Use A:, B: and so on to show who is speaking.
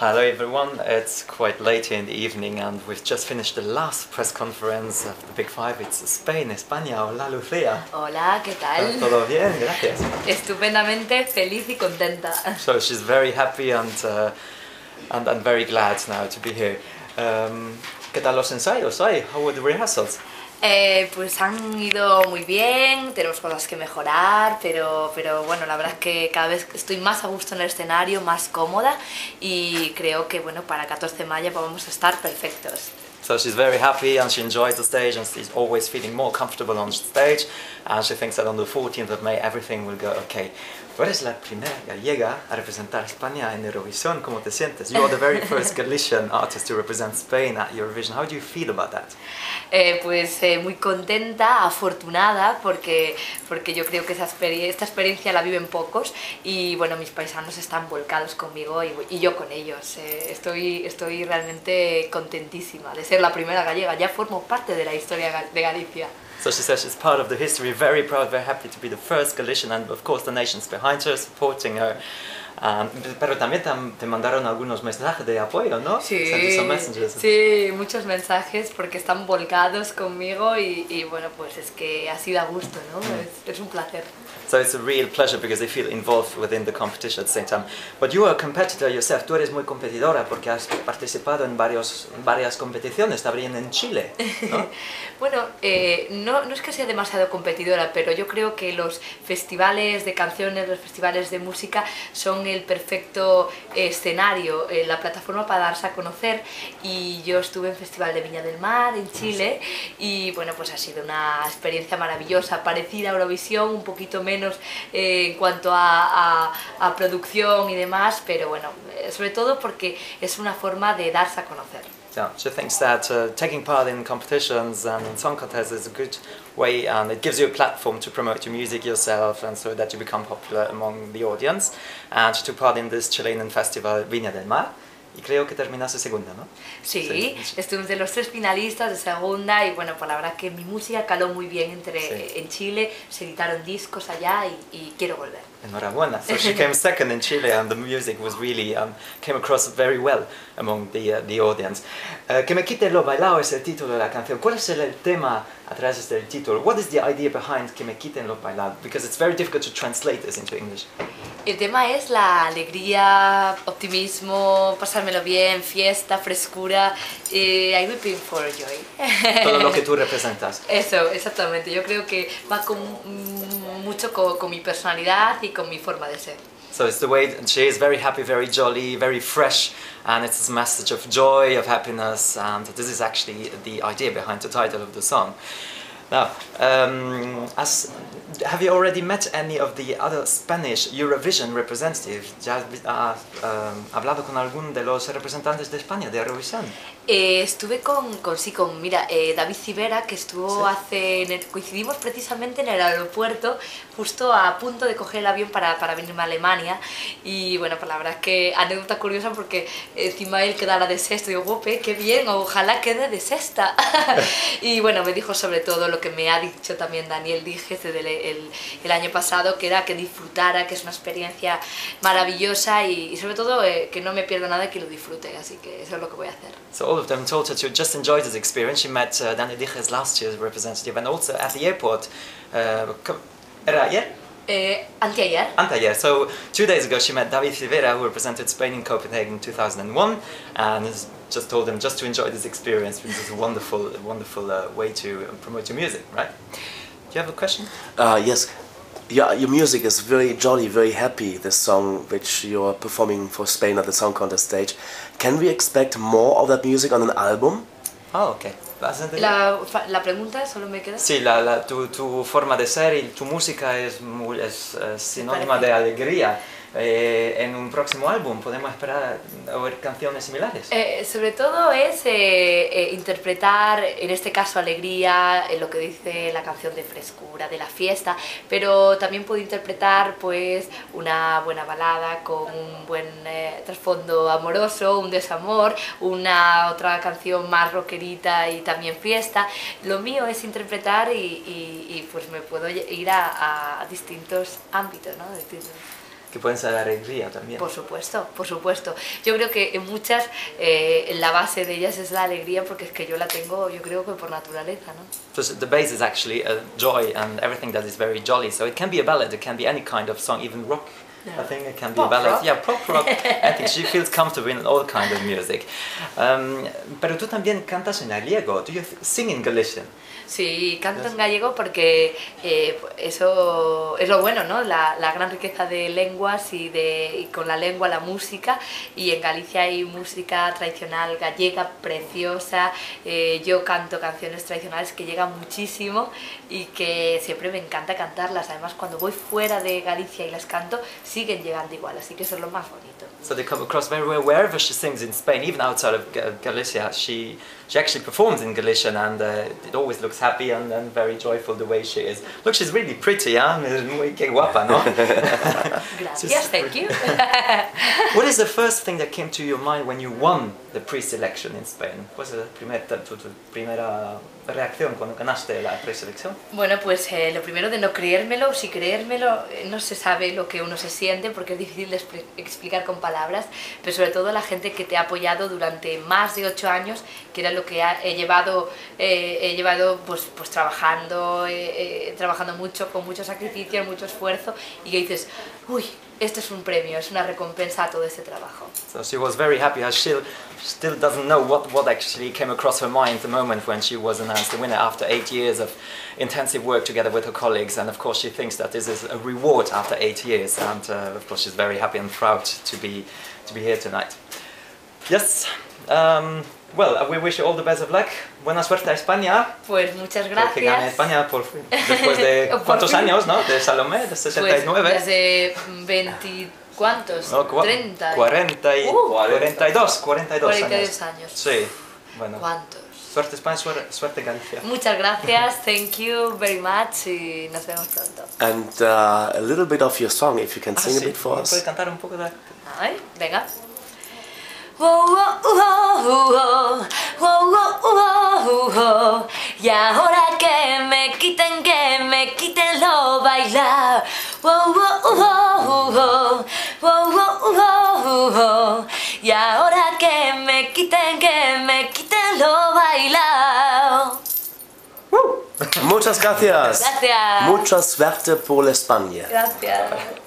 A: Hello everyone, it's quite late in the evening and we've just finished the last press conference of the Big Five. It's Spain, España. Hola Lucía.
B: Hola, ¿qué tal?
A: Todo bien, gracias.
B: Estupendamente feliz y contenta.
A: So she's very happy and, uh, and, and very glad now to be here. Um, ¿Qué tal los ensayos hoy? How were the rehearsals?
B: Eh, pues han ido muy bien, tenemos cosas que mejorar, pero, pero bueno, la verdad es que cada vez estoy más a gusto en el escenario, más cómoda y creo que bueno, para 14 de mayo vamos a estar perfectos.
A: So she's very happy and she enjoys the stage and she's always feeling more comfortable on stage and she thinks that on the 14th of May everything will go okay. Tú eres la primera gallega a representar España en Eurovisión. ¿Cómo te sientes? You are the very first Galician artist to represent Spain at Eurovision. How do you feel about that?
B: Eh, pues eh, muy contenta, afortunada, porque, porque yo creo que esa esta experiencia la viven pocos y bueno, mis paisanos están volcados conmigo y, y yo con ellos. Eh, estoy, estoy realmente contentísima de ser la primera gallega, ya formo parte de la historia de Galicia.
A: So she says she's part of the history, very proud, very happy to be the first Galician and of course the nation's behind her, supporting her. Um, pero también te, mandaron algunos mensajes de apoyo, ¿no?
B: Sí, sí, muchos mensajes porque están volcados conmigo y, y, bueno, pues es que ha sido a gusto, ¿no? Mm. Es, es, un placer.
A: So it's a real pleasure because they feel involved within the competition at the same time. But you are a competitor yourself, tú eres muy competidora porque has participado en varios, varias competiciones, también en Chile, ¿no?
B: bueno, eh, no, no es que sea demasiado competidora, pero yo creo que los festivales de canciones, los festivales de música son el perfecto escenario, eh, la plataforma para darse a conocer y yo estuve en Festival de Viña del Mar en Chile y bueno pues ha sido una experiencia maravillosa, parecida a Eurovisión, un poquito menos eh, en cuanto a, a, producción y demás, pero bueno, eh, sobre todo porque es una forma de darse a conocer.
A: Yeah, she thinks that uh, taking part in competitions and in song contests is a good way and it gives you a platform to promote your music yourself and so that you become popular among the audience. And she took part in this Chilean festival Viña del Mar. Y creo que terminaste segunda, ¿no?
B: Sí, sí, estuve entre los tres finalistas de segunda y bueno, pues la verdad que mi música caló muy bien entre, sí. en Chile, se editaron discos allá y, y quiero volver.
A: Enhorabuena. So she came second in Chile and the music was really, um, came across very well among the, uh, the audience. Uh, que me quite lo bailado es el título de la canción. ¿Cuál es el, el tema atrás del título? What is the idea behind que me quiten lo bailado? Because it's very difficult to translate this into English.
B: El tema es la alegría, optimismo, pasármelo bien, fiesta, frescura. Eh, I weeping for joy.
A: Todo lo que tú representas.
B: Eso, exactamente. Yo creo que va con, mucho con, con mi personalidad y con mi forma de ser.
A: So it's the way she is very happy, very jolly, very fresh, and it's this message of joy, of happiness, and this is actually the idea behind the title of the song. Now, um, as, have you already met any of the other Spanish Eurovision representatives? ¿Ya has um, hablado con algún de los representantes de España de Eurovisión?
B: Eh, estuve con, con, sí, con mira, eh, David Civera, que estuvo hace, en el, coincidimos precisamente en el aeropuerto, justo a punto de coger el avión para, para venirme a Alemania. Y bueno, pues la verdad es que anécdota curiosa porque encima él quedara de sexto. Y digo, guape, qué bien, ojalá quede de sexta. y bueno, me dijo sobre todo lo que me ha dicho también Daniel Díez el, el, el, año pasado, que era que disfrutara, que es una experiencia maravillosa y, y sobre todo eh, que no me pierda nada y que lo disfrute. Así que eso es lo que voy a hacer.
A: So of them told her to just enjoy this experience. She met uh, Daniel Díez last year's representative and also at the airport. Uh, era ayer?
B: Eh, anteayer.
A: Anteayer. So two days ago she met David Rivera who represented Spain in Copenhagen in 2001 and just told him just to enjoy this experience because it's a wonderful, wonderful uh, way to promote your music, right? Do you have a question?
C: Uh, yes. Yeah, your music is very jolly, very happy, this song which you're performing for Spain at the Song Contest stage. Can we expect more of that music on an album?
A: Oh, okay.
B: La, la, pregunta solo me queda.
A: Sí, la, la, tu, tu, forma de ser y tu música es, muy, es, es sinónima de alegría. Eh, en un próximo álbum podemos esperar oír canciones similares.
B: Eh, sobre todo es eh, interpretar, en este caso, alegría, en lo que dice la canción de frescura, de la fiesta, pero también puedo interpretar pues una buena balada con un buen trasfondo amoroso, un desamor, una otra canción más rockerita y también fiesta. Lo mío es interpretar y, y, y pues me puedo ir a, a distintos ámbitos, ¿no? Distintos
A: que pueden ser alegría también.
B: Por supuesto, por supuesto. Yo creo que en muchas eh, la base de ellas es la alegría porque es que yo la tengo, yo creo que por naturaleza, ¿no?
A: So the bass is actually a joy and everything that is very jolly. So it can be a ballad, it can be any kind of song, even rock. I think it can be
B: Pop
A: ballad.
B: rock.
A: Yeah, pop rock. I think she feels comfortable in all kind of music. Um, pero tú también cantas en gallego. Do you sing in Galician?
B: Sí, canto en gallego porque eh, eso es lo bueno, ¿no? La, la gran riqueza de lenguas y, de, y con la lengua la música. Y en Galicia hay música tradicional gallega preciosa. Eh, yo canto canciones tradicionales que llegan muchísimo y que siempre me encanta cantarlas. Además, cuando voy fuera de Galicia y las canto, siguen llegando igual. Así que eso es lo más bonito.
A: So they come across very well wherever she sings in Spain, even outside of Ga- Galicia. She she actually performs in Galician, and uh, it always looks happy and, and very joyful the way she is. Look, she's really pretty, huh? Muy guapa, ¿no?
B: Gracias, thank you.
A: What is the first thing that came to your mind when you won the pre-selection in Spain? ¿Cuál es la primer, tu, tu primera reacción cuando ganaste la preselección?
B: Bueno, pues eh, lo primero de no creérmelo, si creérmelo, eh, no se sabe lo que uno se siente porque es difícil de expli- explicar con palabras, pero sobre todo la gente que te ha apoyado durante más de ocho años, que era lo que he llevado, eh, he llevado pues, pues trabajando, eh, eh, trabajando mucho, con mucho sacrificio, mucho esfuerzo, y que dices, uy, esto es un premio, es una recompensa a todo ese trabajo.
A: So she was very happy. Still doesn't know what, what actually came across her mind the moment when she was announced the winner after eight years of intensive work together with her colleagues. And of course, she thinks that this is a reward after eight years. And uh, of course, she's very happy and proud to be to be here tonight. Yes. Um, well, we wish you all the best of luck. Buena suerte a España.
B: Pues muchas
A: Que gane. España por. Después de cuántos años, ¿no? De Salomé, de
B: Pues
A: 69.
B: desde 20, ¿cuántos?
A: No, cua-
B: 30.
A: 40 y,
B: Uh.
A: 42, 42,
B: 42
A: años.
B: años.
A: Sí, bueno.
B: ¿Cuántos?
A: Suerte España, suerte, suerte Galicia.
B: Muchas gracias, thank you very much y nos vemos pronto.
C: And uh, a little bit of your song, if you can
A: Ah,
C: sing a bit for
A: ¿Puedes
C: us.
A: cantar un poco de...?
B: Ay, venga. Y ahora que me quiten, que me quiten lo bailar. Oh, oh. Y ahora que me quiten, que me quiten lo bailar.
C: Muchas gracias.
B: Gracias.
C: Mucha suerte por la España.
B: Gracias.